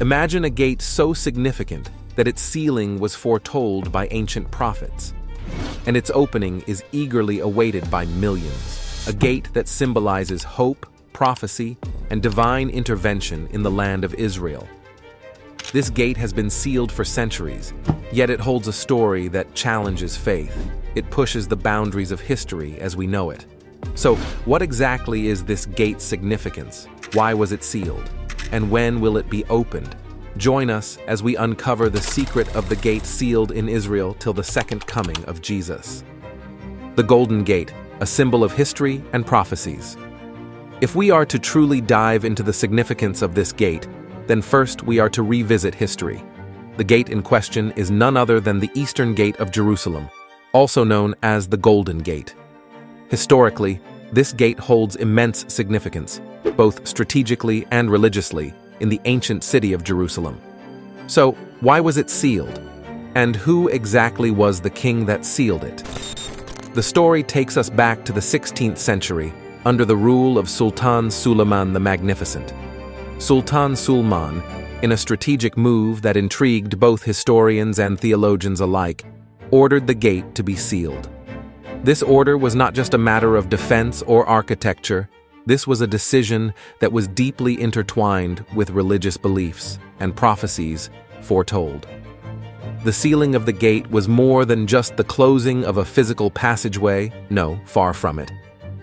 Imagine a gate so significant that its sealing was foretold by ancient prophets, and its opening is eagerly awaited by millions. A gate that symbolizes hope, prophecy, and divine intervention in the land of Israel. This gate has been sealed for centuries, yet it holds a story that challenges faith. It pushes the boundaries of history as we know it. So, what exactly is this gate's significance? Why was it sealed? And when will it be opened? Join us as we uncover the secret of the gate sealed in Israel till the second coming of Jesus. The Golden Gate, a symbol of history and prophecies. If we are to truly dive into the significance of this gate, then first we are to revisit history. The gate in question is none other than the Eastern Gate of Jerusalem, also known as the Golden Gate. Historically, this gate holds immense significance, both strategically and religiously, in the ancient city of Jerusalem. So, why was it sealed? And who exactly was the king that sealed it? The story takes us back to the 16th century, under the rule of Sultan Suleiman the Magnificent. Sultan Suleiman, in a strategic move that intrigued both historians and theologians alike, ordered the gate to be sealed. This order was not just a matter of defense or architecture, this was a decision that was deeply intertwined with religious beliefs and prophecies foretold. The sealing of the gate was more than just the closing of a physical passageway, no, far from it.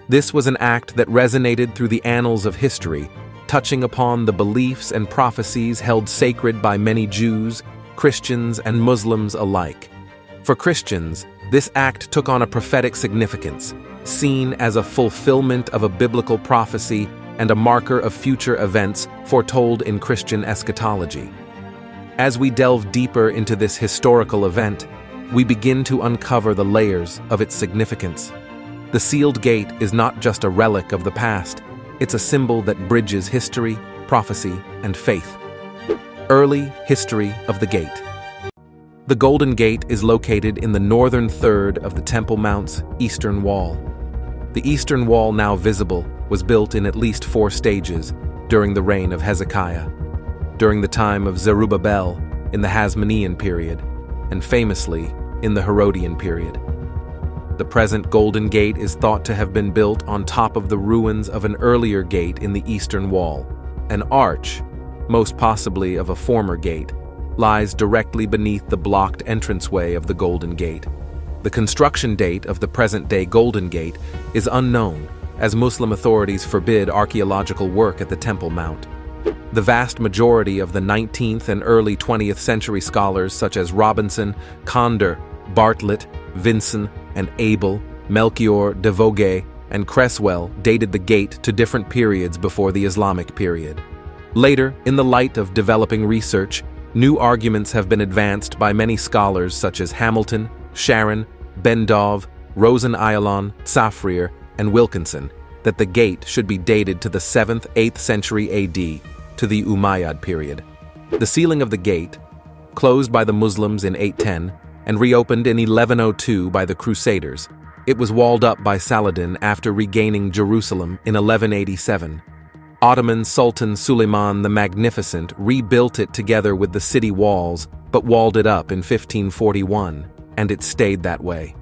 This was an act that resonated through the annals of history, touching upon the beliefs and prophecies held sacred by many Jews, Christians, and Muslims alike. For Christians, this act took on a prophetic significance, seen as a fulfillment of a biblical prophecy and a marker of future events foretold in Christian eschatology. As we delve deeper into this historical event, we begin to uncover the layers of its significance. The sealed gate is not just a relic of the past, it's a symbol that bridges history, prophecy, and faith. Early history of the gate. The Golden Gate is located in the northern third of the Temple Mount's eastern wall. The eastern wall, now visible, was built in at least four stages during the reign of Hezekiah, during the time of Zerubbabel in the Hasmonean period, and famously in the Herodian period. The present Golden Gate is thought to have been built on top of the ruins of an earlier gate in the eastern wall, an arch, most possibly of a former gate, lies directly beneath the blocked entranceway of the Golden Gate. The construction date of the present-day Golden Gate is unknown, as Muslim authorities forbid archaeological work at the Temple Mount. The vast majority of the 19th and early 20th century scholars such as Robinson, Conder, Bartlett, Vincent, and Abel, Melchior, de Vogue, and Creswell dated the gate to different periods before the Islamic period. Later, in the light of developing research, New arguments have been advanced by many scholars such as Hamilton, Sharon, Bendov, Rosen Ayalon, Safrir, and Wilkinson that the gate should be dated to the 7th 8th century AD to the Umayyad period. The sealing of the gate, closed by the Muslims in 810 and reopened in 1102 by the Crusaders, it was walled up by Saladin after regaining Jerusalem in 1187 Ottoman Sultan Suleiman the Magnificent rebuilt it together with the city walls, but walled it up in 1541, and it stayed that way.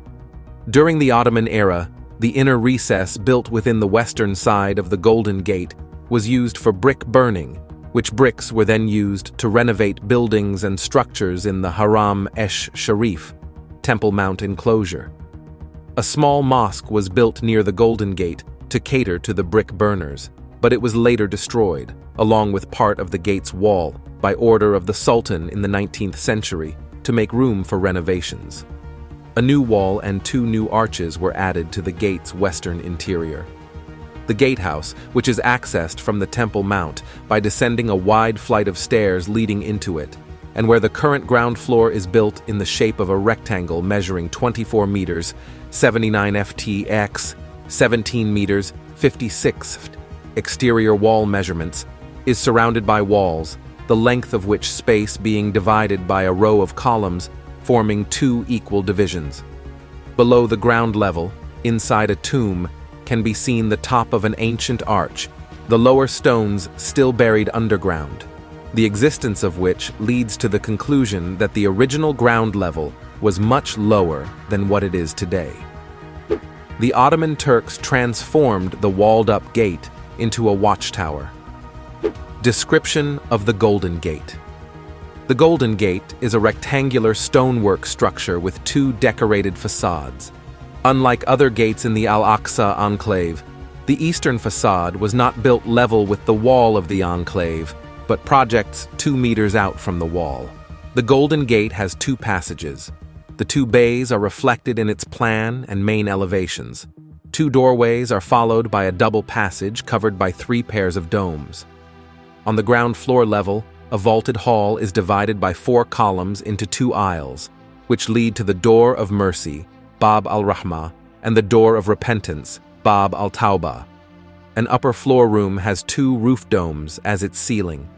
During the Ottoman era, the inner recess built within the western side of the Golden Gate was used for brick burning, which bricks were then used to renovate buildings and structures in the Haram esh Sharif, Temple Mount enclosure. A small mosque was built near the Golden Gate to cater to the brick burners but it was later destroyed, along with part of the gate's wall, by order of the Sultan in the 19th century to make room for renovations. A new wall and two new arches were added to the gate's western interior. The gatehouse, which is accessed from the Temple Mount by descending a wide flight of stairs leading into it, and where the current ground floor is built in the shape of a rectangle measuring 24 meters, 79 ft 17 meters, 56 ft exterior wall measurements, is surrounded by walls, the length of which space being divided by a row of columns forming two equal divisions. Below the ground level, inside a tomb, can be seen the top of an ancient arch, the lower stones still buried underground. the existence of which leads to the conclusion that the original ground level was much lower than what it is today. The Ottoman Turks transformed the walled-up gate into a watchtower. Description of the Golden Gate The Golden Gate is a rectangular stonework structure with two decorated facades. Unlike other gates in the Al-Aqsa enclave, the eastern facade was not built level with the wall of the enclave, but projects two meters out from the wall. The Golden Gate has two passages. The two bays are reflected in its plan and main elevations. Two doorways are followed by a double passage covered by three pairs of domes. On the ground floor level, a vaulted hall is divided by four columns into two aisles, which lead to the Door of Mercy, Bab al-Rahma, and the Door of Repentance, Bab al-Tawbah. An upper floor room has two roof domes as its ceiling.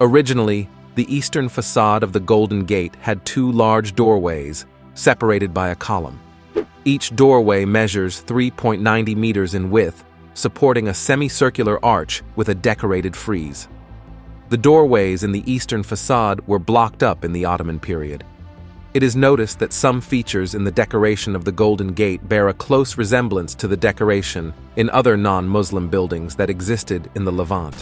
Originally, the eastern facade of the Golden Gate had two large doorways, separated by a column. Each doorway measures 3.90 meters in width, supporting a semicircular arch with a decorated frieze. The doorways in the eastern facade were blocked up in the Ottoman period. It is noticed that some features in the decoration of the Golden Gate bear a close resemblance to the decoration in other non-Muslim buildings that existed in the Levant.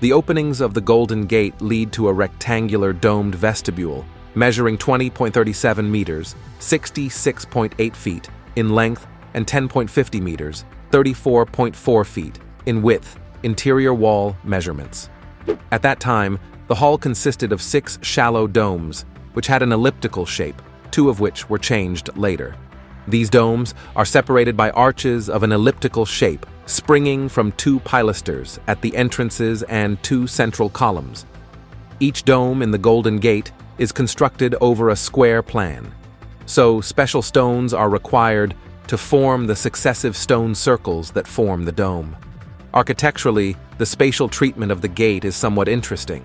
The openings of the Golden Gate lead to a rectangular domed vestibule, measuring 20.37 meters, 66.8 feet, in length and 10.50 meters, 34.4 feet, in width, interior wall measurements. At that time, the hall consisted of six shallow domes, which had an elliptical shape, two of which were changed later. These domes are separated by arches of an elliptical shape, springing from two pilasters at the entrances and two central columns. Each dome in the Golden Gate is constructed over a square plan, so special stones are required to form the successive stone circles that form the dome. Architecturally, the spatial treatment of the gate is somewhat interesting.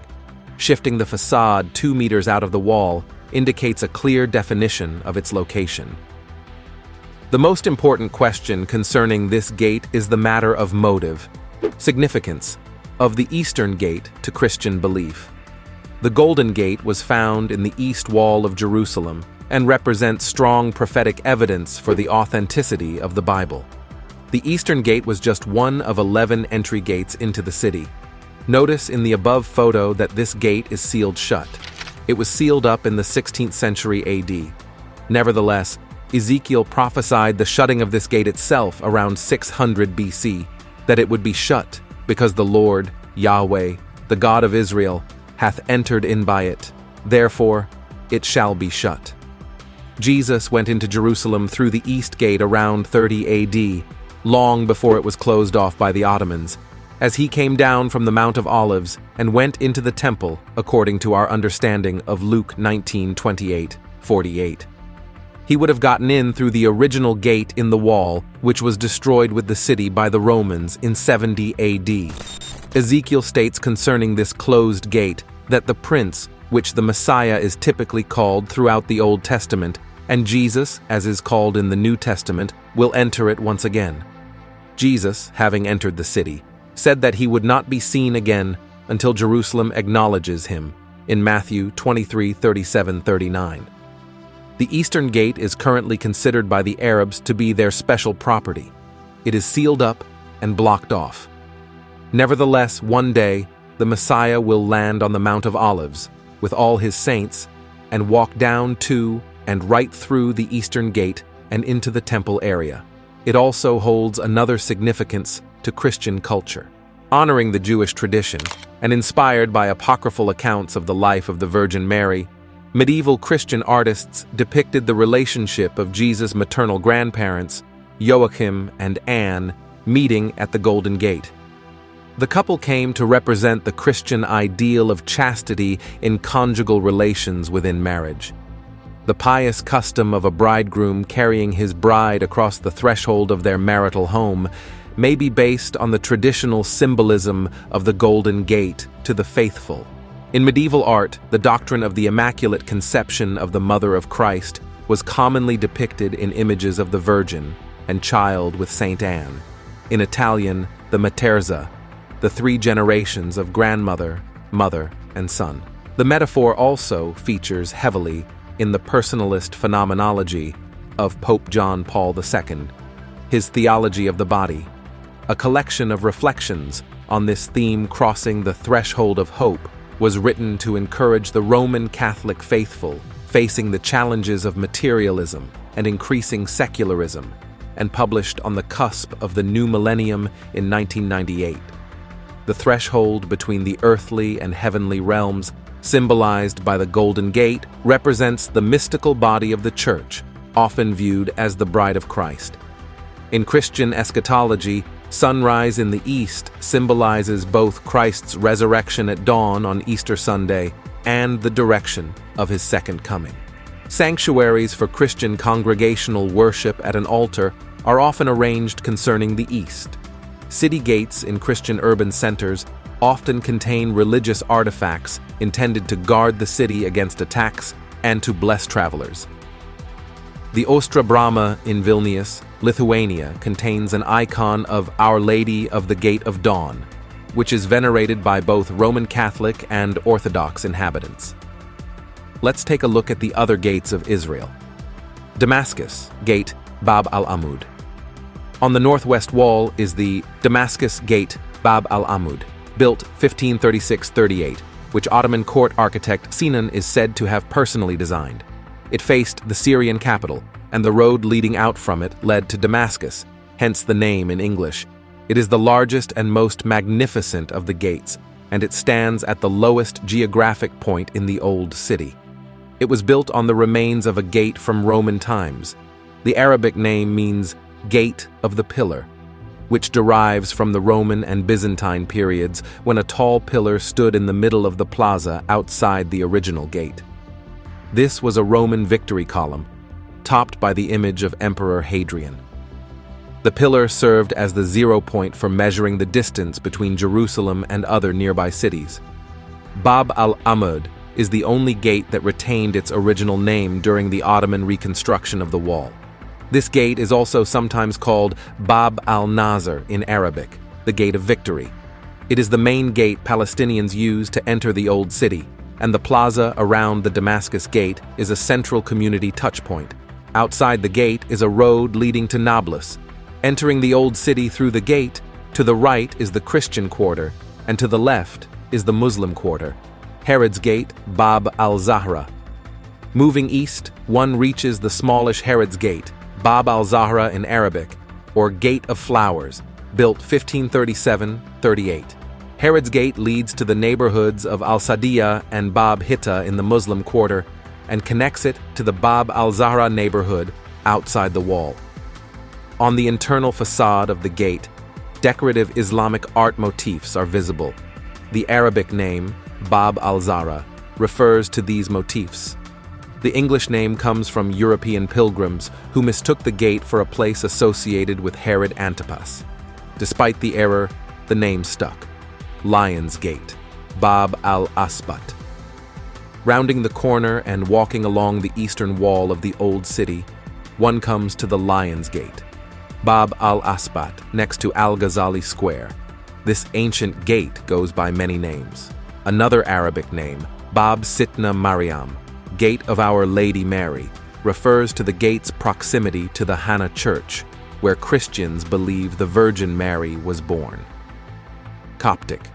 Shifting the facade two meters out of the wall indicates a clear definition of its location. The most important question concerning this gate is the matter of motive, significance, of the Eastern Gate to Christian belief. The Golden Gate was found in the east wall of Jerusalem and represent strong prophetic evidence for the authenticity of the Bible. The Eastern Gate was just one of 11 entry gates into the city. Notice in the above photo that this gate is sealed shut. It was sealed up in the 16th century AD. Nevertheless, Ezekiel prophesied the shutting of this gate itself around 600 BC, that it would be shut, because the Lord, Yahweh, the God of Israel, hath entered in by it. Therefore, it shall be shut. Jesus went into Jerusalem through the east gate around 30 AD, long before it was closed off by the Ottomans, as he came down from the Mount of Olives and went into the temple according to our understanding of Luke 19, 28, 48 he would have gotten in through the original gate in the wall, which was destroyed with the city by the Romans in 70 AD. Ezekiel states concerning this closed gate that the prince, which the Messiah is typically called throughout the Old Testament, and Jesus, as is called in the New Testament, will enter it once again. Jesus, having entered the city, said that he would not be seen again until Jerusalem acknowledges him, in Matthew 23 37 39. The Eastern Gate is currently considered by the Arabs to be their special property. It is sealed up and blocked off. Nevertheless, one day, the Messiah will land on the Mount of Olives with all his saints and walk down to and right through the Eastern Gate and into the temple area. It also holds another significance to Christian culture. Honoring the Jewish tradition and inspired by apocryphal accounts of the life of the Virgin Mary, Medieval Christian artists depicted the relationship of Jesus' maternal grandparents, Joachim and Anne, meeting at the Golden Gate. The couple came to represent the Christian ideal of chastity in conjugal relations within marriage. The pious custom of a bridegroom carrying his bride across the threshold of their marital home may be based on the traditional symbolism of the Golden Gate to the faithful. In medieval art, the doctrine of the Immaculate Conception of the Mother of Christ was commonly depicted in images of the Virgin and Child with Saint Anne. In Italian, the Metterza, the three generations of grandmother, mother, and Son. The metaphor also features heavily in the personalist phenomenology of Pope John Paul II, his Theology of the Body, a collection of reflections on this theme crossing the threshold of hope was written to encourage the Roman Catholic faithful facing the challenges of materialism and increasing secularism, and published on the cusp of the new millennium in 1998. The threshold between the earthly and heavenly realms, symbolized by the Golden Gate, represents the mystical body of the Church, often viewed as the Bride of Christ. In Christian eschatology, sunrise in the east symbolizes both Christ's resurrection at dawn on Easter Sunday and the direction of his second coming. Sanctuaries for Christian congregational worship at an altar are often arranged concerning the east. City gates in Christian urban centers often contain religious artifacts intended to guard the city against attacks and to bless travelers. The Ostra Brama in Vilnius, Lithuania, contains an icon of Our Lady of the Gate of Dawn, which is venerated by both Roman Catholic and Orthodox inhabitants. Let's take a look at the other gates of Israel. Damascus, Gate Bab al-Amud. On the northwest wall is the Damascus Gate Bab al-Amud, built 1536-38, which Ottoman court architect Sinan is said to have personally designed. It faced the Syrian capital, and the road leading out from it led to Damascus, hence the name in English, it is the largest and most magnificent of the gates, and it stands at the lowest geographic point in the Old City. It was built on the remains of a gate from Roman times. The Arabic name means Gate of the Pillar, which derives from the Roman and Byzantine periods when a tall pillar stood in the middle of the plaza outside the original gate. This was a Roman victory column, topped by the image of Emperor Hadrian. The pillar served as the zero point for measuring the distance between Jerusalem and other nearby cities. Bab al-Amud is the only gate that retained its original name during the Ottoman reconstruction of the wall. This gate is also sometimes called Bab al-Nasr in Arabic, the Gate of Victory. It is the main gate Palestinians use to enter the Old City, and the plaza around the Damascus Gate is a central community touchpoint. Outside the gate is a road leading to Nablus, Entering the old city through the gate, to the right is the Christian quarter, and to the left is the Muslim quarter. Herod's Gate, Bab al-Zahra. Moving east, one reaches the smallish Herod's Gate, Bab al-Zahra in Arabic, or Gate of Flowers, built 1537-38. Herod's Gate leads to the neighborhoods of Al-Sadiyah and Bab Hitta in the Muslim quarter and connects it to the Bab al-Zahra neighborhood outside the wall. On the internal facade of the gate, decorative Islamic art motifs are visible. The Arabic name, Bab al-Zahra, refers to these motifs. The English name comes from European pilgrims who mistook the gate for a place associated with Herod Antipas. Despite the error, the name stuck. Lion's Gate, Bab al-Asbat. Rounding the corner and walking along the eastern wall of the old city, one comes to the Lion's Gate. Bab al-Asbat, next to Al-Ghazali Square. This ancient gate goes by many names. Another Arabic name, Bab Sitna Mariam, Gate of Our Lady Mary, refers to the gate's proximity to the Hana Church, where Christians believe the Virgin Mary was born. Coptic.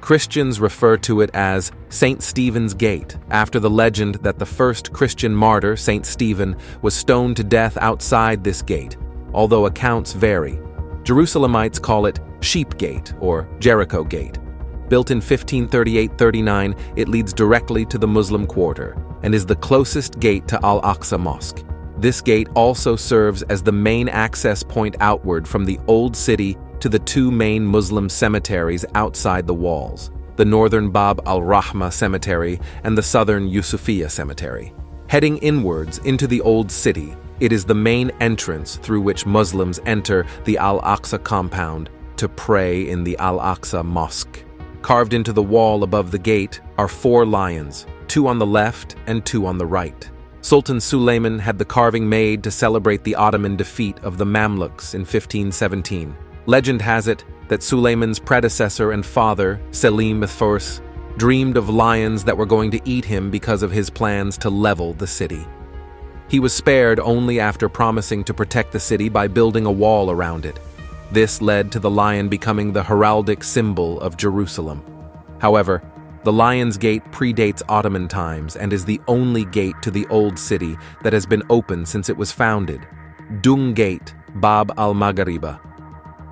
Christians refer to it as St. Stephen's Gate, after the legend that the first Christian martyr, St. Stephen, was stoned to death outside this gate, although accounts vary. Jerusalemites call it Sheep Gate or Jericho Gate. Built in 1538-39, it leads directly to the Muslim quarter and is the closest gate to Al-Aqsa Mosque. This gate also serves as the main access point outward from the Old City to the two main Muslim cemeteries outside the walls, the northern Bab al-Rahma Cemetery and the southern Yusufiya Cemetery. Heading inwards into the Old City, it is the main entrance through which Muslims enter the Al-Aqsa compound to pray in the Al-Aqsa Mosque. Carved into the wall above the gate are four lions, two on the left and two on the right. Sultan Suleiman had the carving made to celebrate the Ottoman defeat of the Mamluks in 1517. Legend has it that Suleiman's predecessor and father, Selim I, dreamed of lions that were going to eat him because of his plans to level the city. He was spared only after promising to protect the city by building a wall around it. This led to the lion becoming the heraldic symbol of Jerusalem. However, the Lion's Gate predates Ottoman times and is the only gate to the Old City that has been open since it was founded. Dung Gate, Bab al-Maghariba.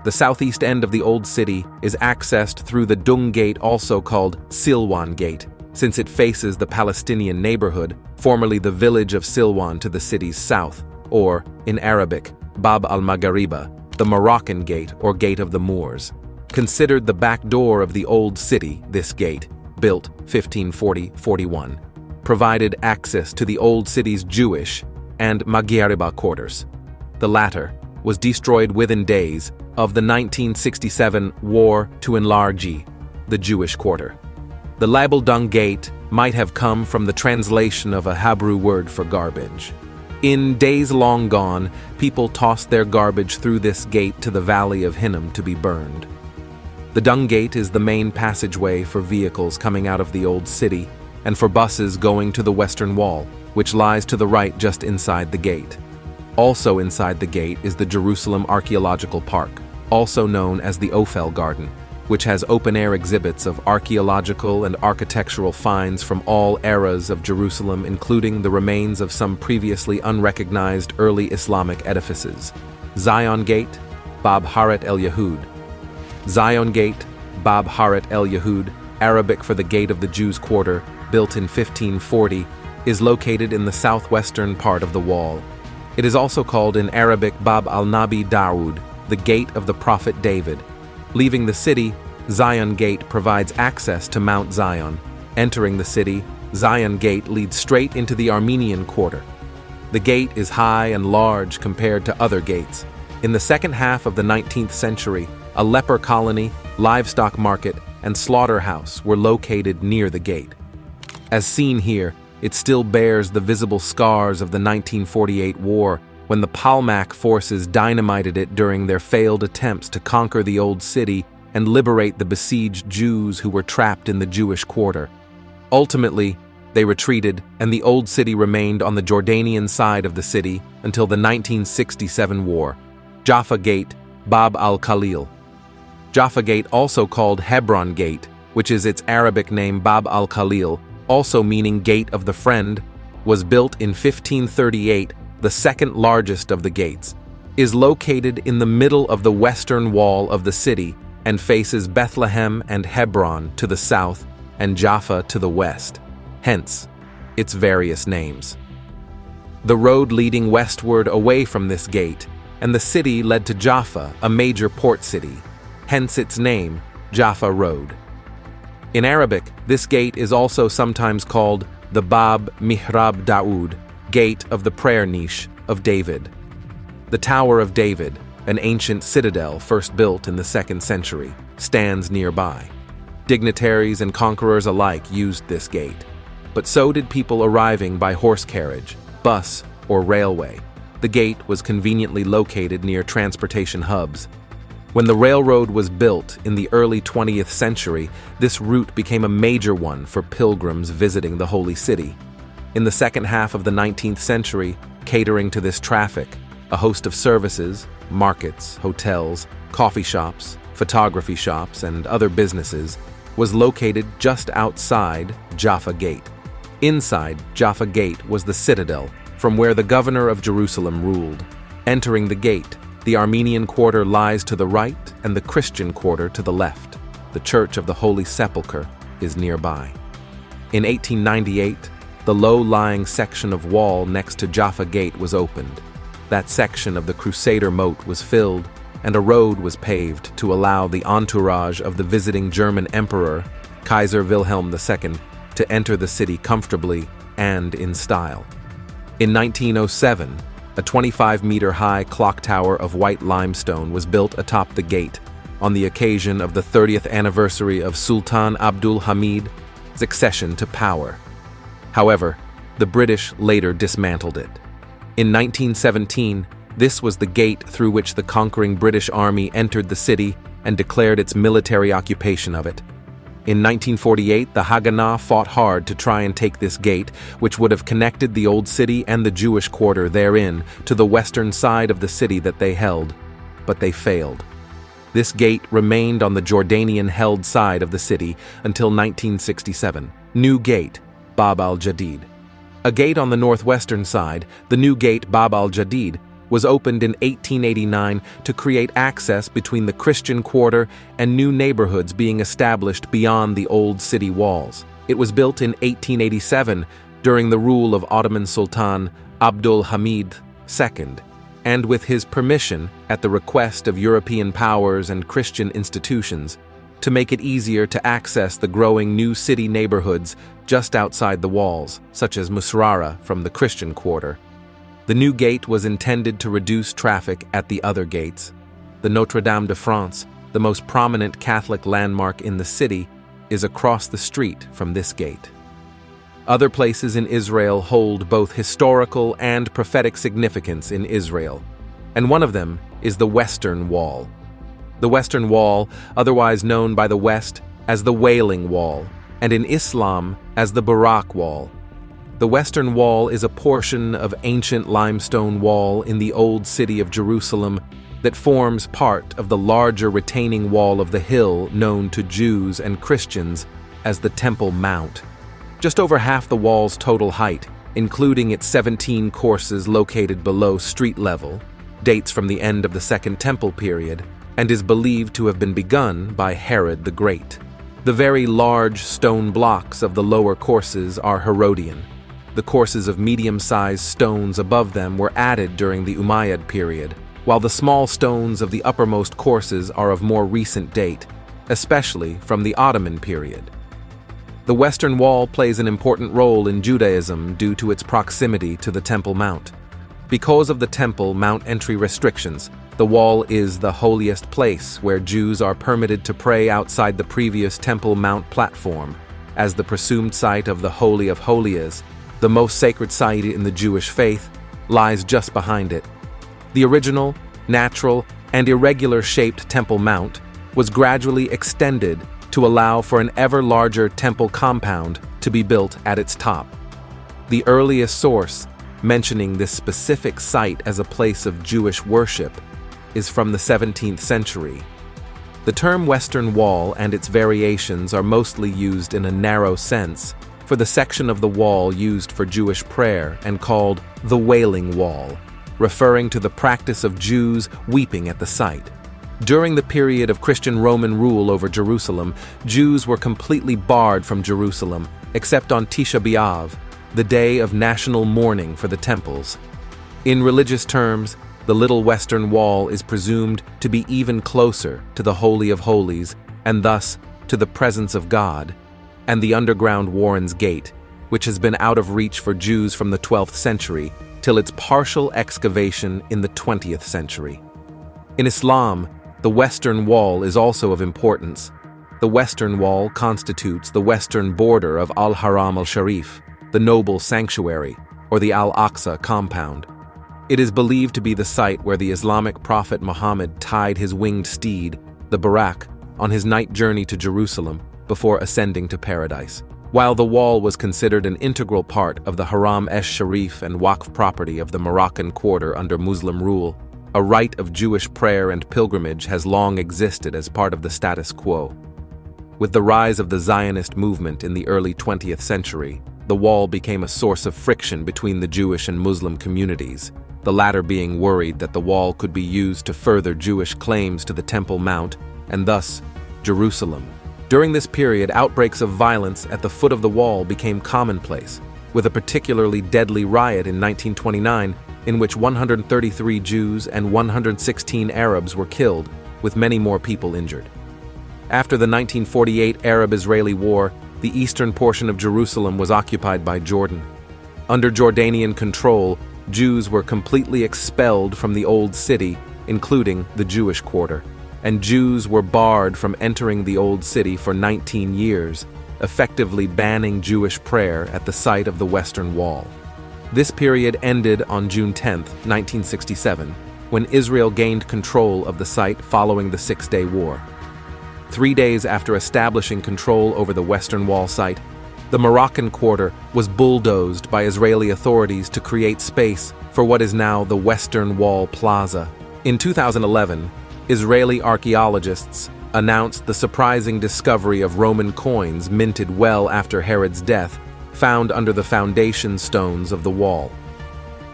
The southeast end of the Old City is accessed through the Dung Gate also called Silwan Gate, since it faces the Palestinian neighborhood, formerly the village of Silwan to the city's south, or, in Arabic, Bab al-Maghariba, the Moroccan Gate or Gate of the Moors. Considered the back door of the Old City, this gate, built 1540-41, provided access to the Old City's Jewish and Maghariba quarters. The latter was destroyed within days of the 1967 War to enlarge the Jewish quarter. The Labeldung Gate might have come from the translation of a Hebrew word for garbage. In days long gone, people tossed their garbage through this gate to the valley of Hinnom to be burned. The Dung Gate is the main passageway for vehicles coming out of the old city and for buses going to the western wall, which lies to the right just inside the gate. Also inside the gate is the Jerusalem Archaeological Park, also known as the Ophel Garden, which has open-air exhibits of archaeological and architectural finds from all eras of Jerusalem including the remains of some previously unrecognized early Islamic edifices. Zion Gate, Bab Haret el Yahud. Zion Gate, Bab Harat el Yahud, Arabic for the Gate of the Jews' Quarter, built in 1540, is located in the southwestern part of the wall. It is also called in Arabic Bab al-Nabi Dawood, the gate of the prophet David. Leaving the city, Zion Gate provides access to Mount Zion. Entering the city, Zion Gate leads straight into the Armenian quarter. The gate is high and large compared to other gates. In the second half of the 19th century, a leper colony, livestock market, and slaughterhouse were located near the gate. As seen here, it still bears the visible scars of the 1948 war when the Palmach forces dynamited it during their failed attempts to conquer the old city and liberate the besieged Jews who were trapped in the Jewish quarter. Ultimately, they retreated, and the old city remained on the Jordanian side of the city until the 1967 war. Jaffa Gate, Bab al-Khalil. Jaffa Gate, also called Hebron Gate, which is its Arabic name Bab al-Khalil, also meaning Gate of the Friend, was built in 1538, the second largest of the gates, is located in the middle of the western wall of the city and faces Bethlehem and Hebron to the south and Jaffa to the west, hence its various names. The road leading westward away from this gate, and the city led to Jaffa, a major port city, hence its name, Jaffa Road. In Arabic, this gate is also sometimes called the Bab Mihrab Daoud, Gate of the Prayer Niche of David. The Tower of David, an ancient citadel first built in the second century, stands nearby. Dignitaries and conquerors alike used this gate, but so did people arriving by horse carriage, bus, or railway. The gate was conveniently located near transportation hubs, when the railroad was built in the early 20th century, this route became a major one for pilgrims visiting the Holy City. In the second half of the 19th century, catering to this traffic, a host of services, markets, hotels, coffee shops, photography shops, and other businesses was located just outside Jaffa Gate. Inside Jaffa Gate was the citadel, from where the governor of Jerusalem ruled. Entering the gate, the Armenian quarter lies to the right and the Christian quarter to the left. The Church of the Holy Sepulchre is nearby. In 1898, the low-lying section of wall next to Jaffa Gate was opened. That section of the Crusader moat was filled, and a road was paved to allow the entourage of the visiting German emperor, Kaiser Wilhelm II, to enter the city comfortably and in style. In 1907, a 25-meter-high clock tower of white limestone was built atop the gate on the occasion of the 30th anniversary of Sultan Abdul Hamid's accession to power. However, the British later dismantled it. In 1917, this was the gate through which the conquering British Army entered the city and declared its military occupation of it. In 1948, the Haganah fought hard to try and take this gate, which would have connected the Old City and the Jewish quarter therein to the western side of the city that they held, but they failed. This gate remained on the Jordanian-held side of the city until 1967. New Gate, Bab al-Jadid. A gate on the northwestern side, the new gate Bab al-Jadid, was opened in 1889 to create access between the Christian quarter and new neighborhoods being established beyond the old city walls. It was built in 1887 during the rule of Ottoman Sultan Abdul Hamid II, and with his permission, at the request of European powers and Christian institutions, to make it easier to access the growing new city neighborhoods just outside the walls, such as Musrara from the Christian quarter. The new gate was intended to reduce traffic at the other gates. The Notre Dame de France, the most prominent Catholic landmark in the city, is across the street from this gate. Other places in Israel hold both historical and prophetic significance in Israel, and one of them is the Western Wall. The Western Wall, otherwise known by the West as the Wailing Wall, and in Islam as the Buraq Wall, the Western Wall is a portion of ancient limestone wall in the Old City of Jerusalem that forms part of the larger retaining wall of the hill known to Jews and Christians as the Temple Mount. Just over half the wall's total height, including its 17 courses located below street level, dates from the end of the Second Temple period and is believed to have been begun by Herod the Great. The very large stone blocks of the lower courses are Herodian, the courses of medium-sized stones above them were added during the Umayyad period, while the small stones of the uppermost courses are of more recent date, especially from the Ottoman period. The Western Wall plays an important role in Judaism due to its proximity to the Temple Mount. Because of the Temple Mount entry restrictions, the wall is the holiest place where Jews are permitted to pray outside the previous Temple Mount platform, as the presumed site of the Holy of Holies the most sacred site in the Jewish faith, lies just behind it. The original, natural, and irregular shaped Temple Mount was gradually extended to allow for an ever larger temple compound to be built at its top. The earliest source mentioning this specific site as a place of Jewish worship is from the 17th century. The term Western Wall and its variations are mostly used in a narrow sense for the section of the wall used for Jewish prayer and called the Wailing Wall, referring to the practice of Jews weeping at the site. During the period of Christian Roman rule over Jerusalem, Jews were completely barred from Jerusalem, except on Tisha B'Av, the day of national mourning for the temples. In religious terms, the Little Western Wall is presumed to be even closer to the Holy of Holies and thus to the presence of God and the underground Warren's Gate, which has been out of reach for Jews from the 12th century till its partial excavation in the 20th century. In Islam, the Western Wall is also of importance. The Western Wall constitutes the western border of Al-Haram al-Sharif, the noble sanctuary, or the Al-Aqsa compound. It is believed to be the site where the Islamic prophet Muhammad tied his winged steed, the Buraq, on his night journey to Jerusalem before ascending to paradise. While the wall was considered an integral part of the Haram esh Sharif and Waqf property of the Moroccan quarter under Muslim rule, a rite of Jewish prayer and pilgrimage has long existed as part of the status quo. With the rise of the Zionist movement in the early 20th century, the wall became a source of friction between the Jewish and Muslim communities, the latter being worried that the wall could be used to further Jewish claims to the Temple Mount and thus Jerusalem. During this period, outbreaks of violence at the foot of the wall became commonplace, with a particularly deadly riot in 1929 in which 133 Jews and 116 Arabs were killed, with many more people injured. After the 1948 Arab-Israeli War, the eastern portion of Jerusalem was occupied by Jordan. Under Jordanian control, Jews were completely expelled from the Old City, including the Jewish quarter and Jews were barred from entering the Old City for 19 years, effectively banning Jewish prayer at the site of the Western Wall. This period ended on June 10, 1967, when Israel gained control of the site following the Six-Day War. three days after establishing control over the Western Wall site, the Moroccan quarter was bulldozed by Israeli authorities to create space for what is now the Western Wall Plaza. In 2011, Israeli archaeologists announced the surprising discovery of Roman coins minted well after Herod's death, found under the foundation stones of the wall.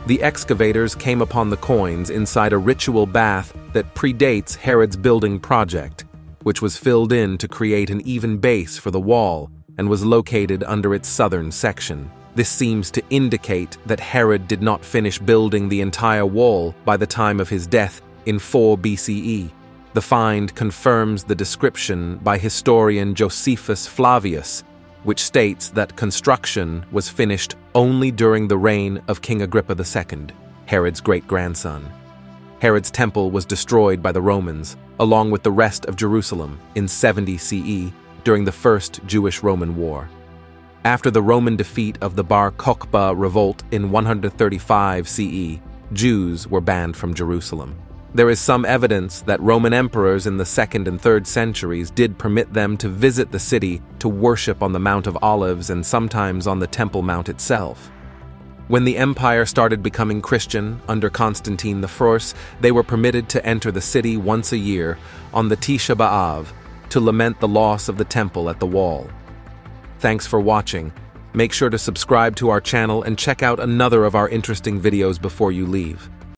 The excavators came upon the coins inside a ritual bath that predates Herod's building project, which was filled in to create an even base for the wall and was located under its southern section. This seems to indicate that Herod did not finish building the entire wall by the time of his death in 4 BCE. The find confirms the description by historian Josephus Flavius, which states that construction was finished only during the reign of King Agrippa II, Herod's great grandson. Herod's temple was destroyed by the Romans, along with the rest of Jerusalem, in 70 CE during the First Jewish Roman War. After the Roman defeat of the Bar Kokhba revolt in 135 CE, Jews were banned from Jerusalem. There is some evidence that Roman emperors in the 2nd and 3rd centuries did permit them to visit the city to worship on the Mount of Olives and sometimes on the Temple Mount itself. When the empire started becoming Christian under Constantine I, they were permitted to enter the city once a year on the Tisha B'Av to lament the loss of the temple at the wall. Thanks for watching. Make sure to subscribe to our channel and check out another of our interesting videos before you leave.